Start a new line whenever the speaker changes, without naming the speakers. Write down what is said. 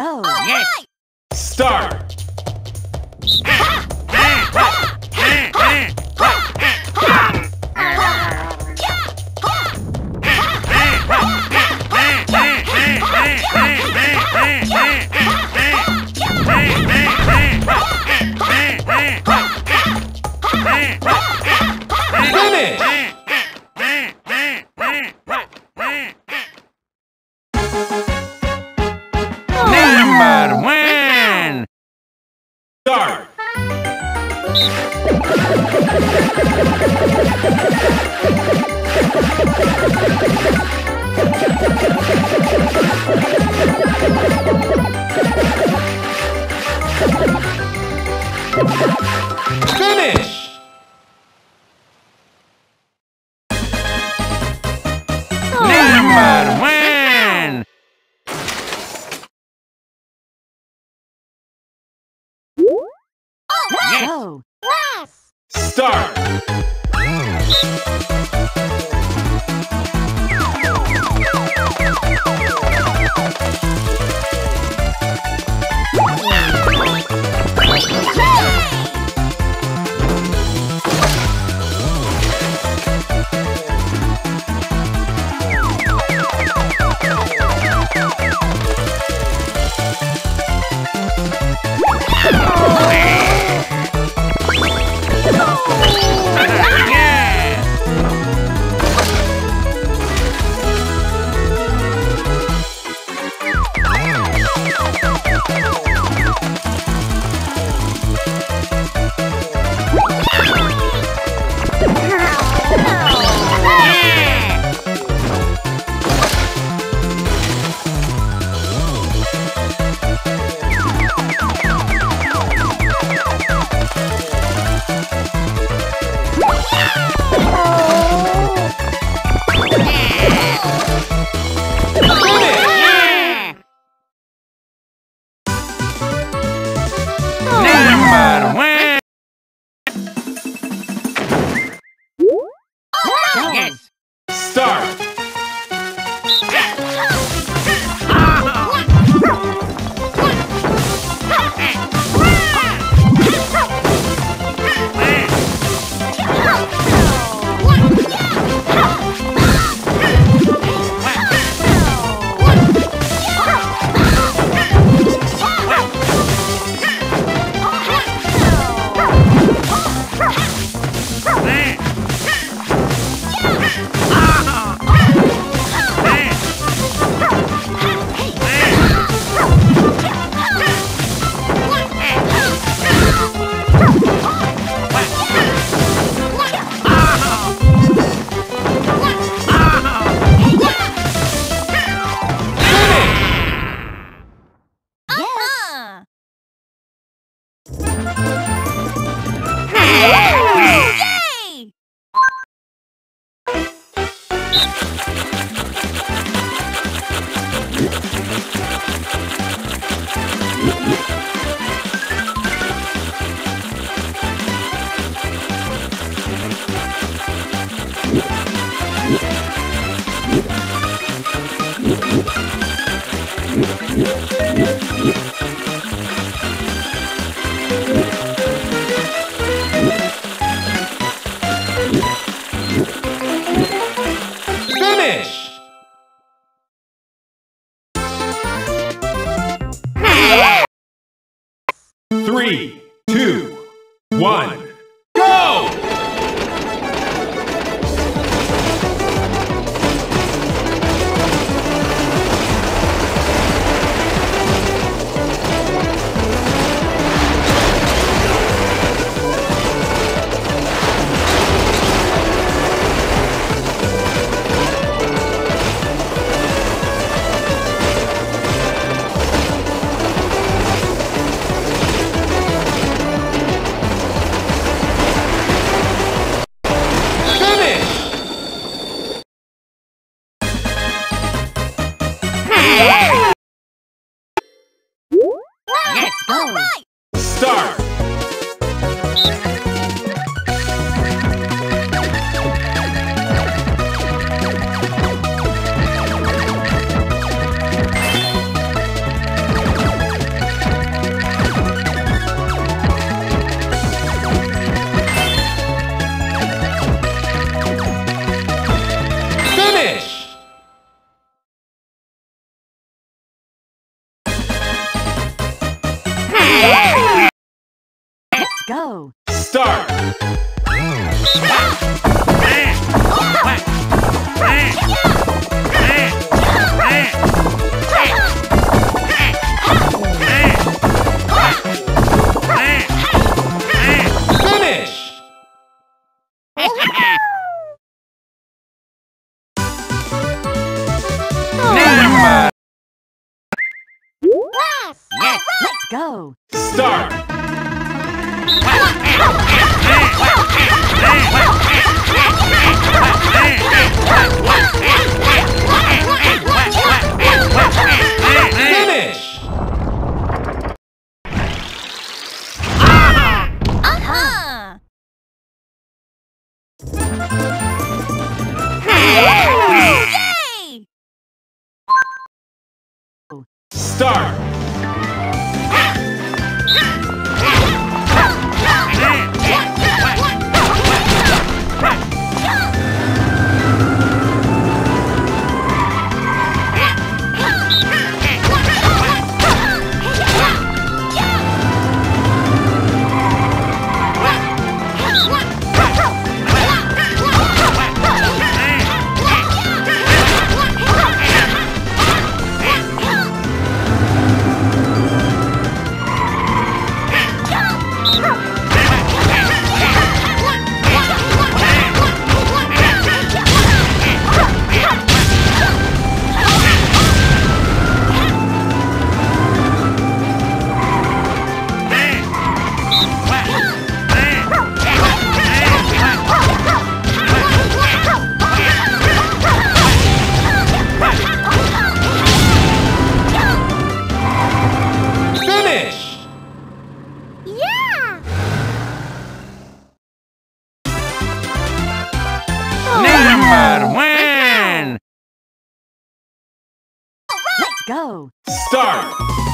go.
Yes.
Start. Finish. Finish. Start. Three, two, one, start.
Go.
Start.
Let's go.
Start. Finish.
Uh-huh.
Start. Start.